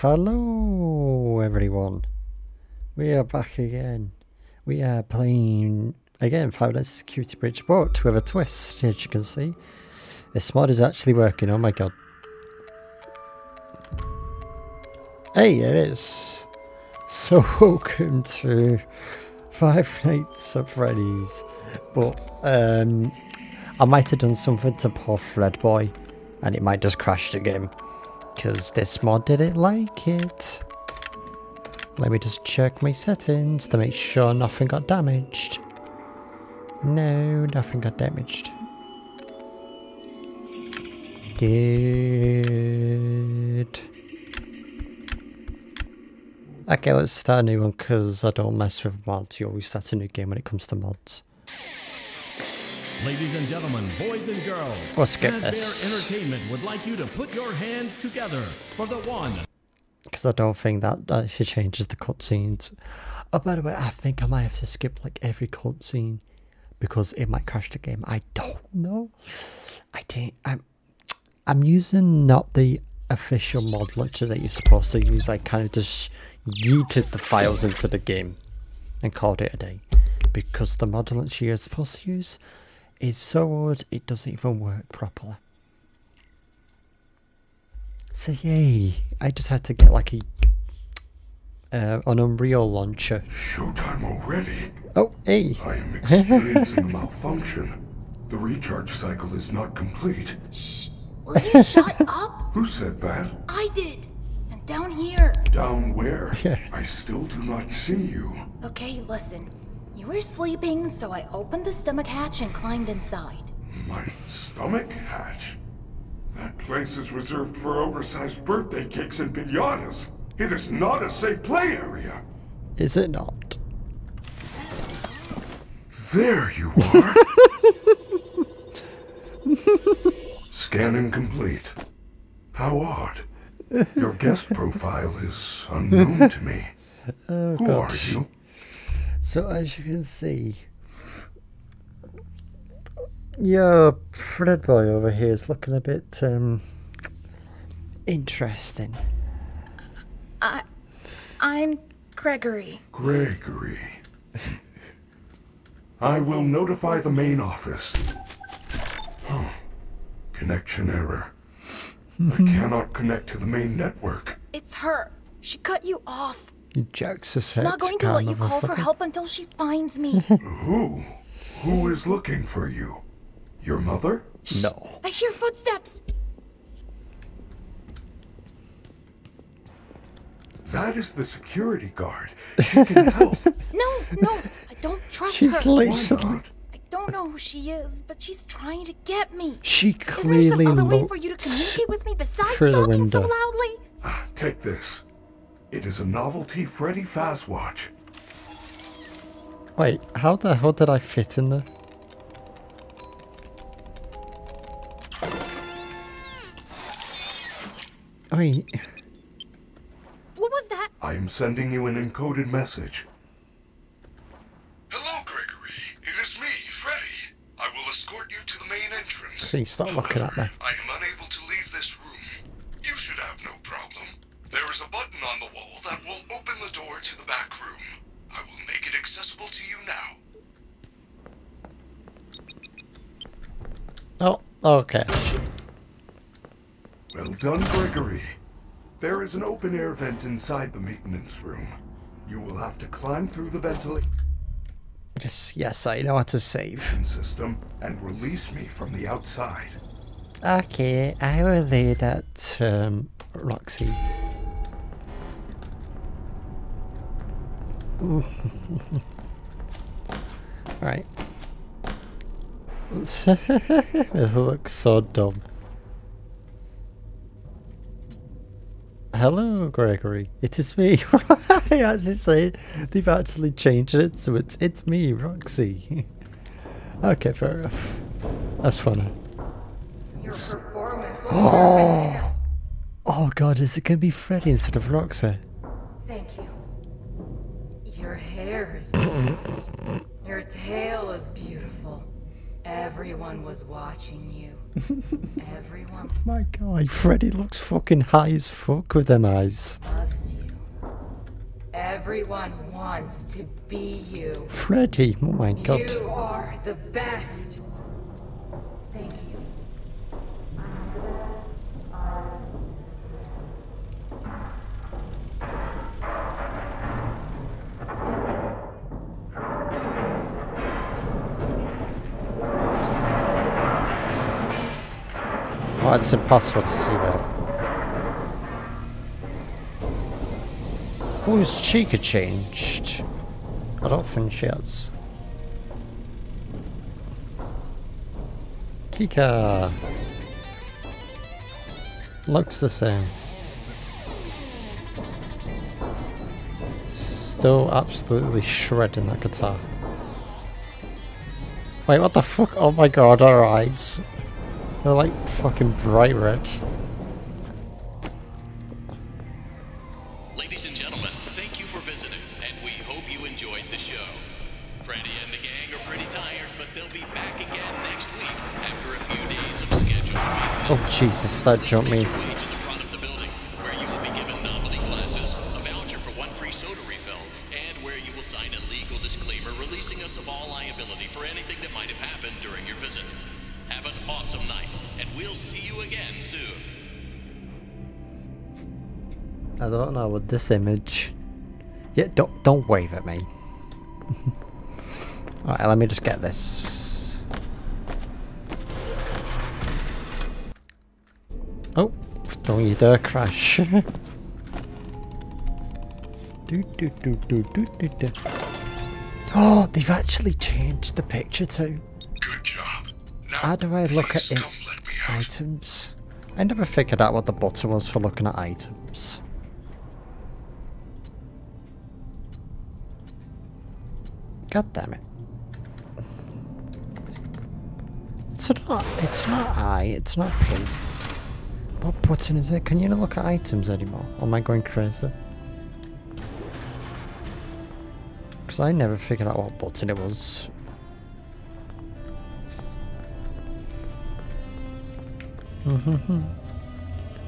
Hello, everyone. We are back again. We are playing again Five Nights Security Breach, but with a twist, as you can see. This mod is actually working. Oh my god. Hey, it is. So welcome to Five Nights at Freddy's. But um, I might have done something to poor Fred Boy, and it might just crash the game because this mod didn't like it. Let me just check my settings to make sure nothing got damaged. No, nothing got damaged. Good. Okay, let's start a new one because I don't mess with mods. You always start a new game when it comes to mods. Ladies and gentlemen, boys and girls, get Fazbear this. Entertainment would like you to put your hands together for the one. because I don't think that actually changes the cutscenes. Oh, by the way, I think I might have to skip like every cutscene because it might crash the game. I don't know. I didn't. I'm. I'm using not the official mod launcher that you're supposed to use. I kind of just yeeted the files into the game and called it a day because the mod launcher you're supposed to use is so odd it doesn't even work properly. So yay! I just had to get like a uh, an Unreal launcher. Showtime already? Oh, hey! I am experiencing a malfunction. The recharge cycle is not complete. Shh, Will you shut up? Who said that? I did. And down here. Down where? Yeah. I still do not see you. Okay, listen. You were sleeping, so I opened the stomach hatch and climbed inside. My stomach hatch. That place is reserved for oversized birthday cakes and pinatas. It is not a safe play area. Is it not? There you are. Scanning complete. How odd. Your guest profile is unknown to me. Oh Who god. are you? So as you can see, your Fred boy over here is looking a bit um interesting. I. I'm Gregory. Gregory. I will notify the main office. Huh. Connection error. I cannot connect to the main network. It's her. She cut you off. You jacks She's not going to let you call for help until she finds me. Who? Who is looking for you? Your mother? No. I hear footsteps. That is the security guard. She can help. No, no, I don't trust She's her. She's Why suddenly- I don't know who she is, but she's trying to get me. She clearly Is there clearly some other way for you to communicate with me besides through the talking so loudly? Ah, Take this. It is a novelty Freddy Fazwatch. Wait, how the hell did I fit in there? Wait, What was that? I am sending you an encoded message. Hello, Gregory. It is me, Freddy. I will escort you to the main entrance. please stop looking at me. I am unable to leave this room. You should have no problem. There is a button on the wall that will open the door to the back room. I will make it accessible to you now. Oh, okay. Well done, Gregory. There is an open air vent inside the maintenance room. You will have to climb through the ventilation Yes, yes, I know how to save. system and release me from the outside. Okay, I will lay that, um, Roxy. right. It looks so dumb. Hello, Gregory. It is me. I actually say they've actually changed it, so it's it's me, Roxy. okay, fair enough. That's funny. Your performance was Oh, oh God! Is it gonna be Freddy instead of Roxy? Thank you. Your hair is beautiful. Your tail is beautiful. Everyone was watching you. Everyone My god, Freddy looks fucking high as fuck with them eyes. loves you. Everyone wants to be you. Freddy, oh my god. You are the best. It's impossible to see that. Oh, his Chica changed? I don't think she has. Chica! Looks the same. Still absolutely shredding that guitar. Wait, what the fuck? Oh my god, her eyes. They're like fucking bright red. Ladies and gentlemen, thank you for visiting, and we hope you enjoyed the show. Freddy and the gang are pretty tired, but they'll be back again next week after a few days of scheduled. Oh Jesus, that jumped me. This image. Yeah, don't don't wave at me. Alright, let me just get this. Oh, don't you dare crash. do, do, do, do, do, do, do. Oh, they've actually changed the picture too. Good job. Now, How do I look at it? come let me out. Items. I never figured out what the button was for looking at items. God damn it. It's not it's not I, it's not P. What button is it? Can you not look at items anymore? Or am I going crazy? Because I never figured out what button it was.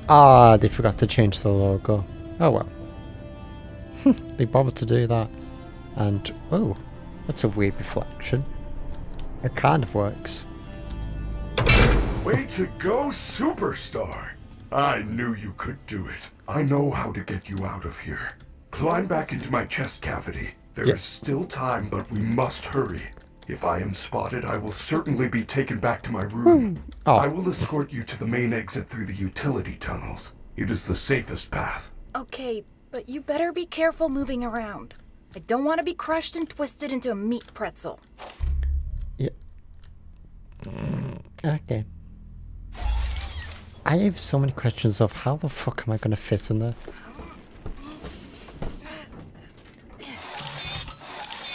Ah, they forgot to change the logo. Oh well. they bothered to do that. And, oh, that's a weird reflection. It kind of works. Way to go, superstar! I knew you could do it. I know how to get you out of here. Climb back into my chest cavity. There is Yes. still time, but we must hurry. If I am spotted, I will certainly be taken back to my room. Hmm. Oh. I will escort you to the main exit through the utility tunnels. It is the safest path. Okay, but you better be careful moving around. I don't want to be crushed and twisted into a meat pretzel. Yeah. Okay. I have so many questions of how the fuck am I gonna fit in there?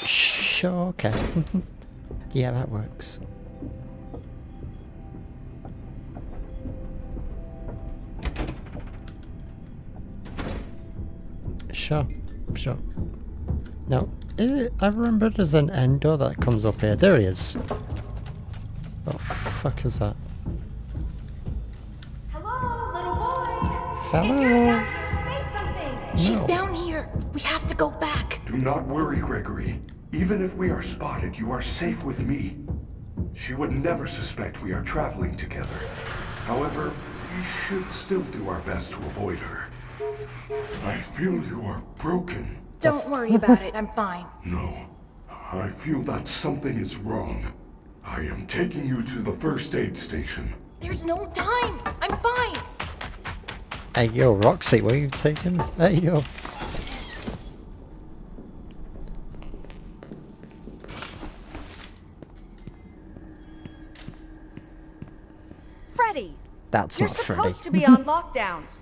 Sure, okay. Mm-hmm. yeah, that works. Sure, sure. No, is it, I remember there's an end door that comes up here. There he is. What the fuck is that? Hello, little boy. Hello. say something. She's down here. We have to go back. Do not worry, Gregory. Even if we are spotted, you are safe with me. She would never suspect we are traveling together. However, we should still do our best to avoid her. I feel you are broken. Don't worry about it. I'm fine. No, I feel that something is wrong. I am taking you to the first aid station. There's no time. I'm fine. Hey yo, Roxy, where you taking? Hey yo. Freddy, That's you're not Freddy. supposed to be on lockdown.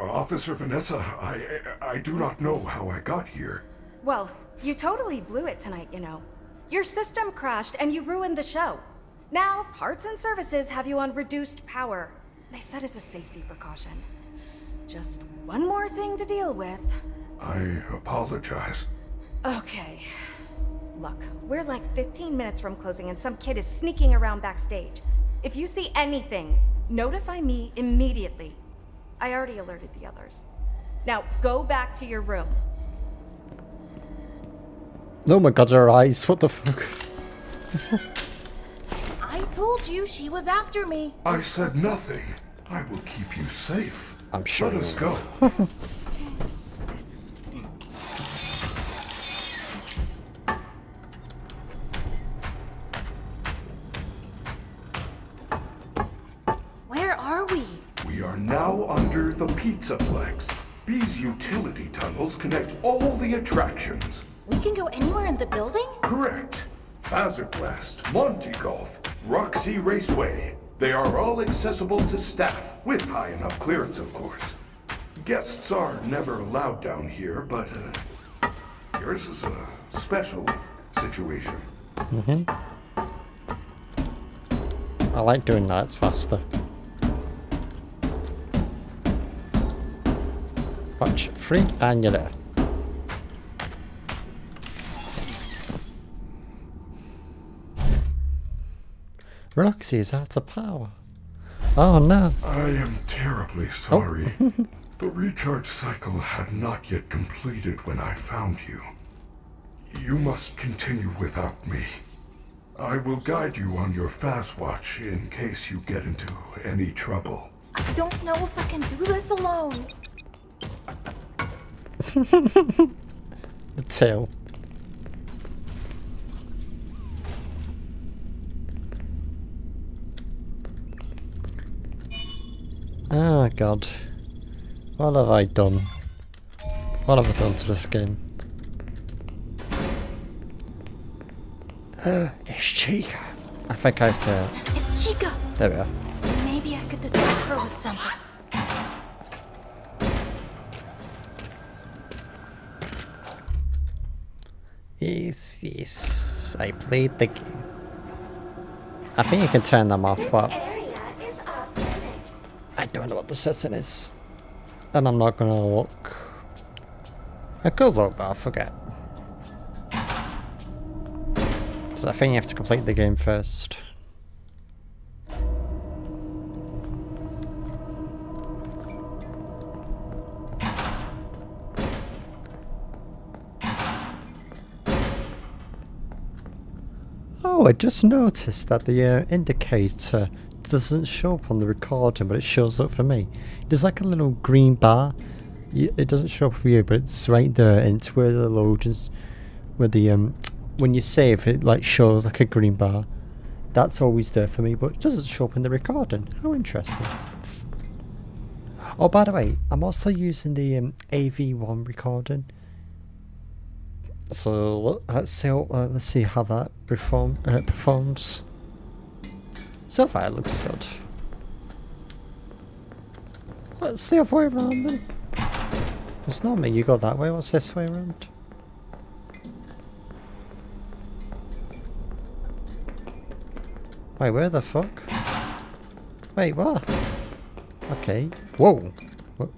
Officer Vanessa, I, I do not know how I got here. Well, you totally blew it tonight, you know. Your system crashed and you ruined the show. Now, parts and services have you on reduced power. They said as a safety precaution. Just one more thing to deal with. I apologize. Okay. Look, we're like 15 minutes from closing and some kid is sneaking around backstage. If you see anything, notify me immediately. I already alerted the others. Now, go back to your room. Oh my god, her eyes. What the fuck? I told you she was after me. I said nothing. I will keep you safe. I'm sure Let us go. now under the Pizzaplex. These utility tunnels connect all the attractions. We can go anywhere in the building? Correct. Fazerblast, Monty Golf, Roxy Raceway. They are all accessible to staff, with high enough clearance, of course. Guests are never allowed down here, but uh, yours is a special situation. Mhm. I like doing that, it's faster. Watch free and you're there. Roxy is out of power. Oh no. I am terribly oh. sorry. the recharge cycle had not yet completed when I found you. You must continue without me. I will guide you on your Fazwatch in case you get into any trouble. I don't know if I can do this alone. The tail. Oh god. What have I done? What have I done to this game? it's Chica. I think I have to... It's Chica. There we are. Yes. I played the game. I think you can turn them off, but I don't know what the setting is. And I'm not gonna look. I could look, but I forget. So I think you have to complete the game first. Oh, I just noticed that the uh, indicator doesn't show up on the recording, but it shows up for me. There's like a little green bar. It doesn't show up for you, but it's right there, and it's where the load is. Where the um, when you save, it like shows like a green bar. That's always there for me, but it doesn't show up in the recording. How interesting. Oh, by the way, I'm also using the um, AV1 recording. So let's see. How, uh, let's see how that perform uh, performs. So far, it looks good. Let's see if way around then. It's not me. You go that way. What's this way around? Wait, where the fuck? Wait, what? Okay. Whoa. What?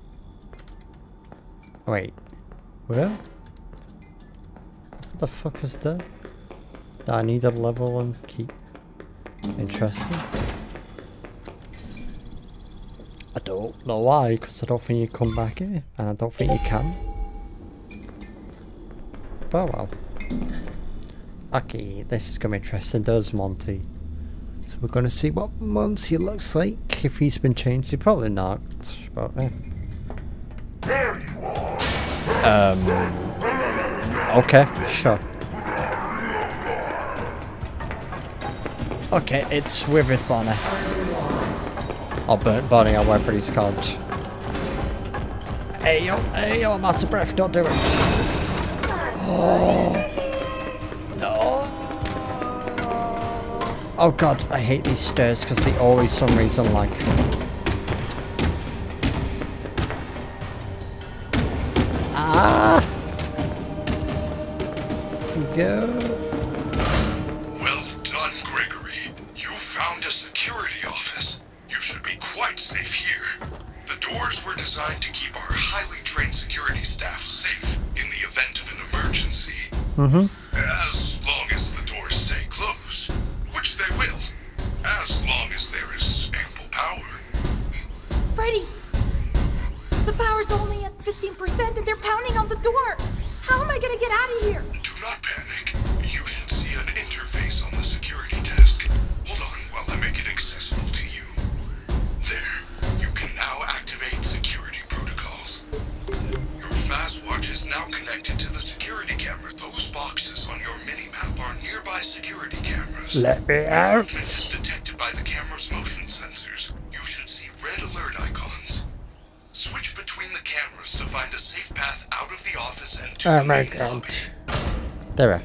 Wait. Where? What the fuck is that? I need a level and keep. Interesting. I don't know why, because I don't think you come back here, and I don't think you can. But well. Okay, this is gonna be interesting. does Monty. So we're gonna see what Monty looks like, if he's been changed. He probably not, but eh. There you are! Okay, sure. Okay, it's Withered Bonnie. Or Burnt Bonnie, or whatever he's called. Hey yo, hey yo, I'm out of breath, don't do it. Oh. No. Oh god, I hate these stairs because they always some reason like. Go. Well done, Gregory. You found a security office. You should be quite safe here. The doors were designed to keep our highly trained security staff safe in the event of an emergency. Mm-hmm. Me out. Detected by the camera's motion sensors. You should see red alert icons. Switch between the cameras to find a safe path out of the office and to Oh the my main god. lobby. There we are.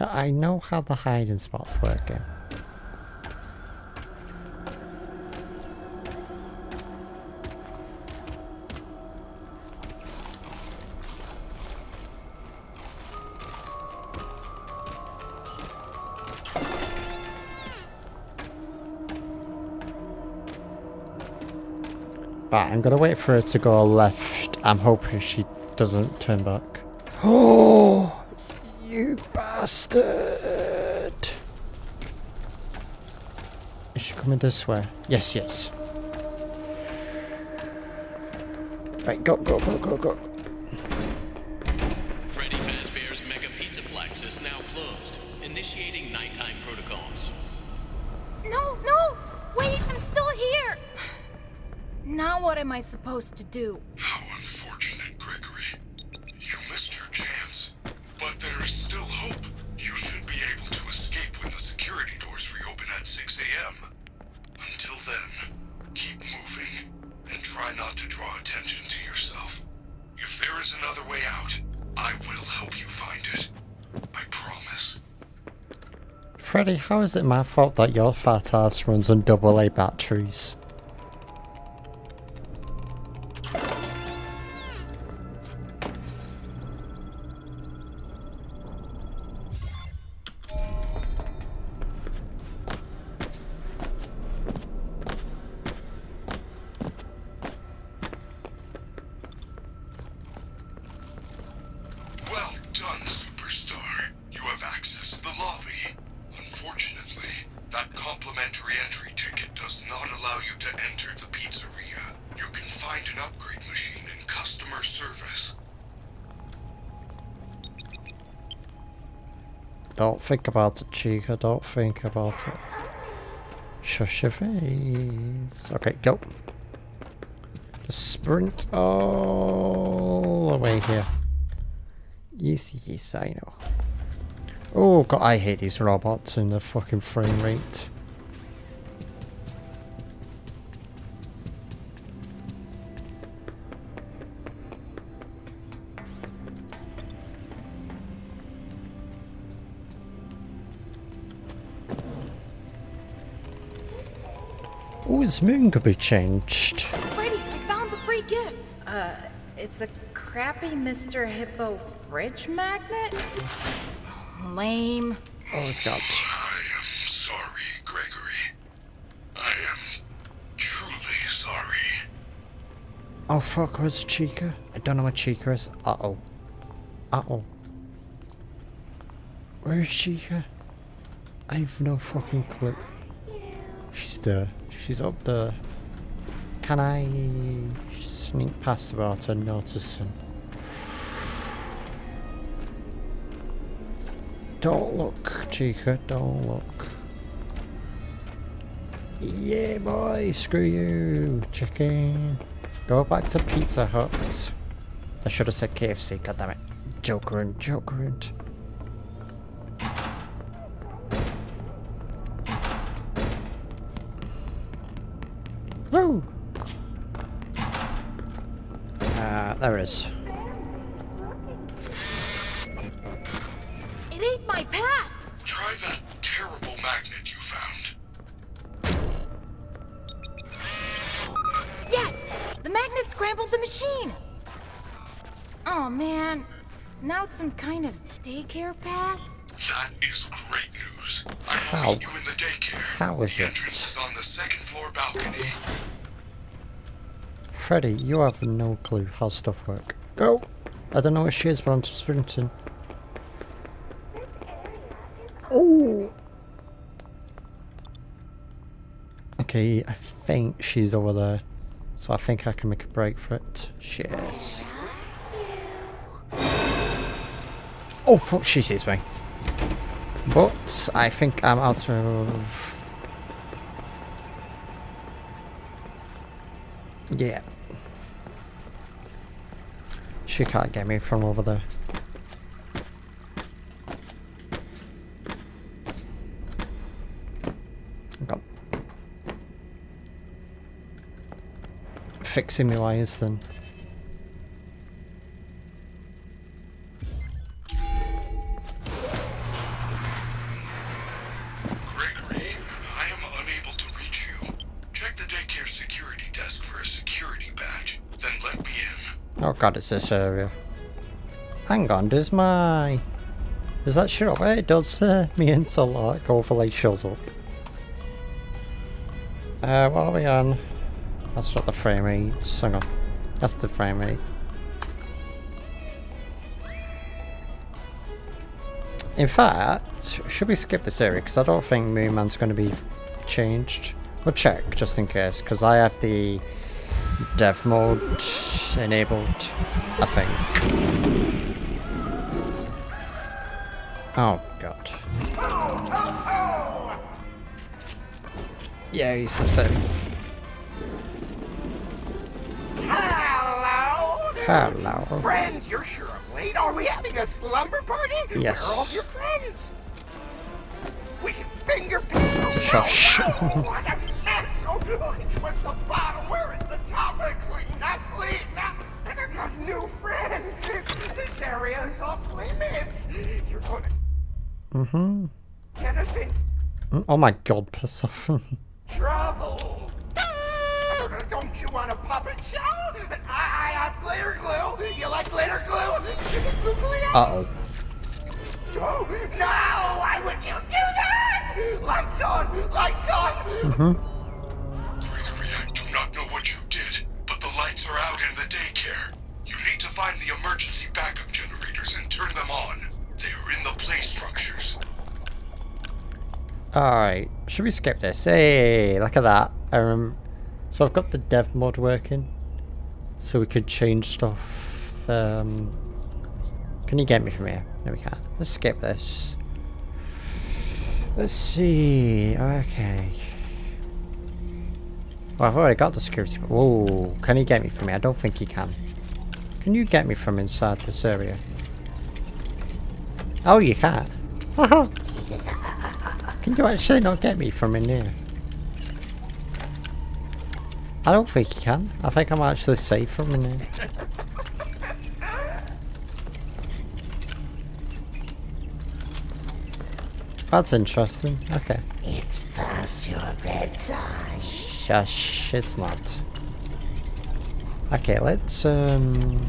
I know how the hiding spot's working. Right, I'm gonna wait for her to go left. I'm hoping she doesn't turn back. Oh, you bastard! Is she coming this way? Yes, yes. Right, go, go, go, go, go. Freddy Fazbear's Mega Pizzaplex is now closed. Initiating nighttime protocols. No, no! Wait, I'm still here! Now what am I supposed to do? How unfortunate, Gregory. You missed your chance. But there is still hope. You should be able to escape when the security doors reopen at 6 a.m. Until then, keep moving and try not to draw attention to yourself. If there is another way out, I will help you find it. I promise. Freddy, how is it my fault that your fat ass runs on double A batteries? Complimentary entry ticket does not allow you to enter the pizzeria. You can find an upgrade machine in customer service. Don't think about it, Chica. Don't think about it. Shush your face. Okay, go. Just sprint all the way here. Yes, yes, I know. Oh god, I hate these robots and the fucking frame rate. His moon could be changed. Freddy, I found the free gift! Uh, it's a crappy Mr. Hippo fridge magnet? Lame. Oh god. I am sorry, Gregory. I am truly sorry. Oh fuck, where's Chica? I don't know where Chica is. Uh oh. Uh oh. Where is Chica? I have no fucking clue. She's there. She's up there. Can I sneak past without her noticing? Don't look, Chica, don't look. Yeah, boy, screw you, chicken. Go back to Pizza Hut. I should have said KFC, goddammit. Joker and Joker and. Uh, there it is. It ain't my pass! Try that terrible magnet you found. Yes! The magnet scrambled the machine! Oh man. Now it's some kind of daycare pass? That is great news. I will How? meet you in the daycare. How is the it? entrance is on the second floor balcony. Freddy, you have no clue how stuff work. Go! I don't know where she is, but I'm sprinting. Oh! Okay, I think she's over there. So I think I can make a break for it. She is. Oh fuck, she sees me. But I think I'm out of... Yeah. She can't get me from over there. Got fixing my wires then. God, it's this area. Hang on, does my... Is that shut up? It does uh, me like overlay shows up. Uh, what are we on? That's not the frame rate. Hang on. That's the frame rate. In fact, should we skip this area? Because I don't think Moon Man's going to be changed. We'll check, just in case, because I have the dev mode enabled, I think. Oh, God. Yeah, he's the same. Hello? Hello. Friends, you're sure I'm late. Are we having a slumber party? Yes. Where are all your friends? We can finger paint. Shush. Oh, what a mess. Oh, it's what's the bottom? Where is the top? Uh, Clean up, clean up. And I got new friends. This, this area is off limits. You're gonna Mm-hmm. get us in Oh my god, piss off. trouble. Don't you want a puppet show? I, I have glitter glue. You like glitter glue? Uh-oh. Oh, no! Why would you do that? Lights on! Lights on! Mm-hmm. Gregory, Alright, should we skip this? Hey, look at that. Um, so I've got the dev mod working. So we could change stuff. Um, can you get me from here? No, we can't. Let's skip this. Let's see. Okay. Well, I've already got the security. Whoa, can he get me from here? I don't think he can. Can you get me from inside this area? Oh, you can. Can you actually not get me from in here? I don't think you can. I think I'm actually safe from in here. That's interesting. Okay. It's past your bedtime. Shush, it's not. Okay, let's um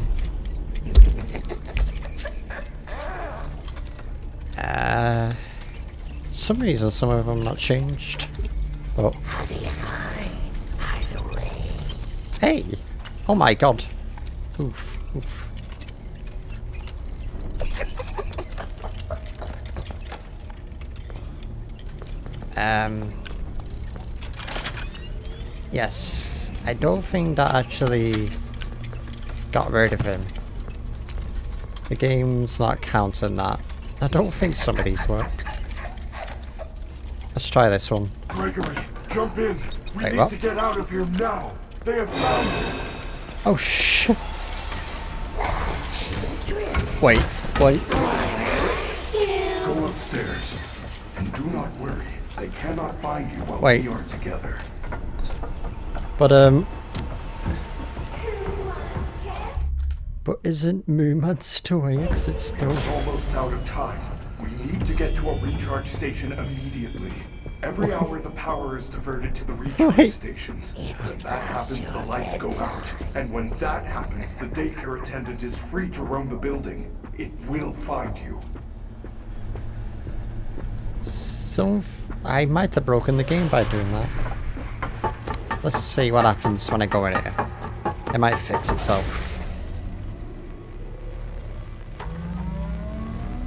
Uh some reason some of them not changed. Oh. Hey! Oh my god. Oof, oof. Um Yes, I don't think that actually got rid of him. The game's not counting that. I don't think some of these work. Let's try this one. Gregory, jump in. We Wait, need what? to get out of here now. They have found you. Oh sh! Wait, wait. Go upstairs. And do not worry. They cannot find you while Wait. we are together. But um. But isn't Moon Man still here? Because it's still. It's almost out of time. We need to get to a recharge station immediately. Every hour the power is diverted to the recharge Wait. stations. When that happens, the lights go out. And when that happens, the daycare attendant is free to roam the building. It will find you. So I might have broken the game by doing that. Let's see what happens when I go in here. It might fix itself.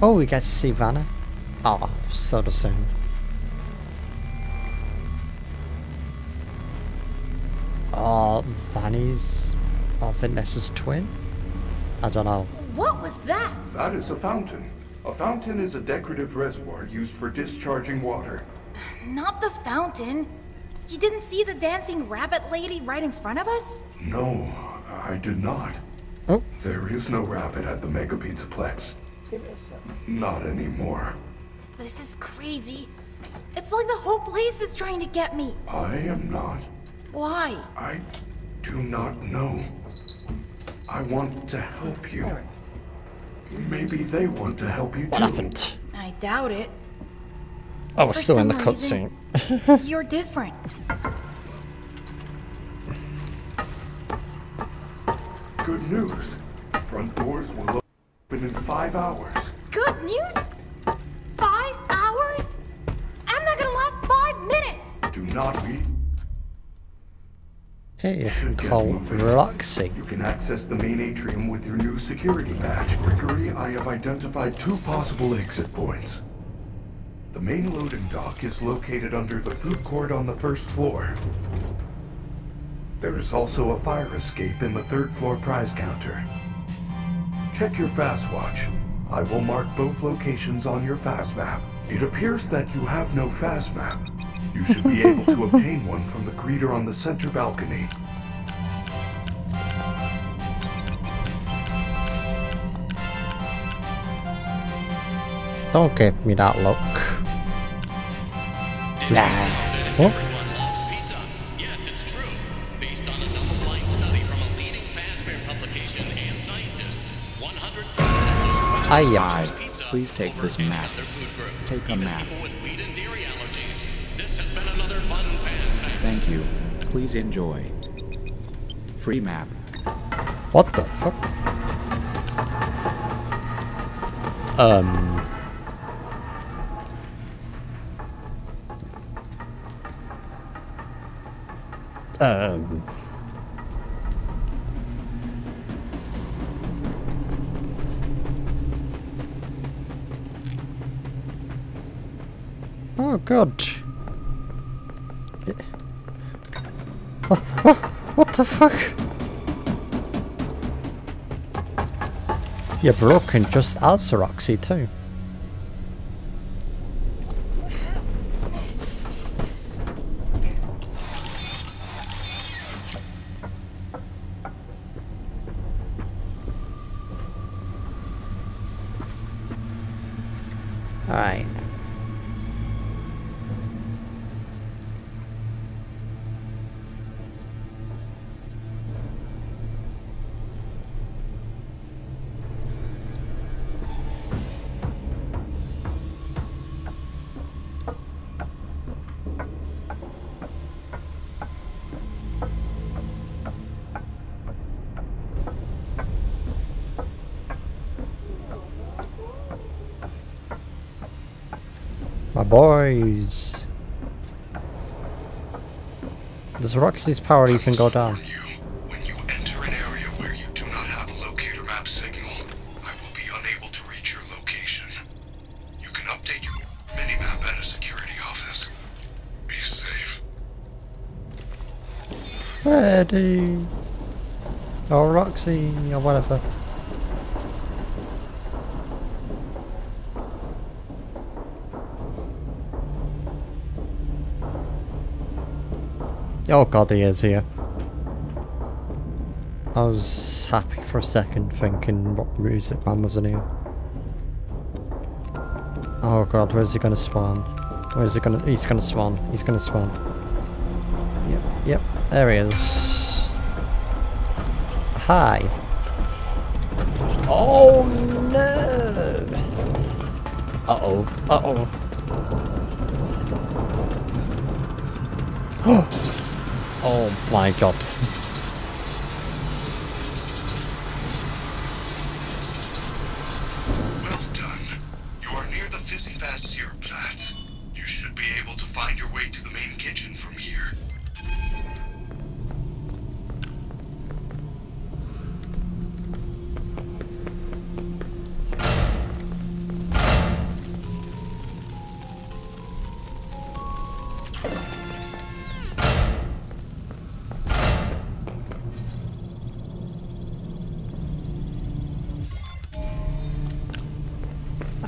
Oh, we get to see Vanna. Oh, so the soon. Uh, Vanny's or Vanessa's twin? I don't know. What was that? That is a fountain. A fountain is a decorative reservoir used for discharging water. Not the fountain. You didn't see the dancing rabbit lady right in front of us? No, I did not. Oh. There is no rabbit at the Mega Pizzaplex. Not anymore. This is crazy. It's like the whole place is trying to get me. I am not. Why? I do not know. I want to help you. Maybe they want to help you too. What happened? I doubt it. Oh, we're For still in the cutscene. You're different. Good news. Front doors will open in five hours. Good news? Five hours? I'm not gonna last five minutes! Do not be. Hey, you Should call. Roxy. You can access the main atrium with your new security badge. Gregory, I have identified two possible exit points. The main loading dock is located under the food court on the first floor. There is also a fire escape in the third floor prize counter. Check your Fazwatch. I will mark both locations on your Fazmap. It appears that you have no Fazmap. You should be able to obtain one from the greeter on the center balcony. Don't give me that look. Nah. know What? everyone loves pizza? Yes, it's true. Based on a double-blind study from a leading Fazbear publication and scientists, 100% of those questions Aye, choose aye. Please take this map. other food group. Take a map. Please enjoy. Free map. What the fuck? Um. Um. Oh god. What, what, the fuck? You're broken just as Roxy too. Minimap at a security office. Be safe. Ready. Or Roxy, or whatever. Oh god, he is here. I was happy for a second thinking what music man was in here. Oh god, where's he gonna spawn? Where's he gonna- he's gonna spawn, he's gonna spawn. Yep, yep, there he is. Hi. Oh no! Uh oh, uh oh. my god.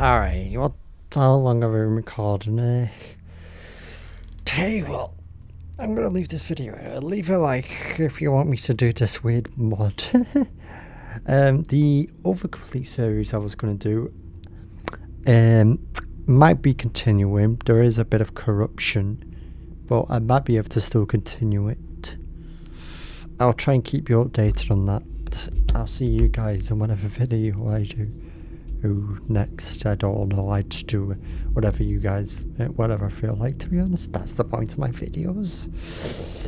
Alright, what how long have we been recording you what, I'm gonna leave this video. Leave a like if you want me to do this weird mod. um, the other complete series I was gonna do um might be continuing. There is a bit of corruption, but I might be able to still continue it. I'll try and keep you updated on that. I'll see you guys in whatever video I do. Who next? I don't know. I just do whatever you guys, whatever I feel like. To be honest, that's the point of my videos.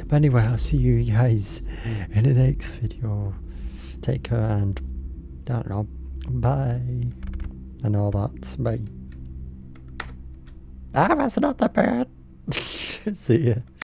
But anyway, I'll see you guys in the next video. Take care and I don't know. Bye and all that. Bye. Ah, that's not the bad. see ya.